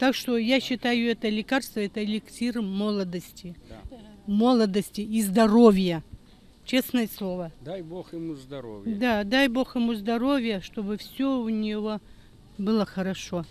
Так что я считаю, это лекарство, это эликсир молодости. Да. Молодости и здоровья. Честное слово. Дай Бог ему здоровья. Да, дай Бог ему здоровья, чтобы все у него было хорошо.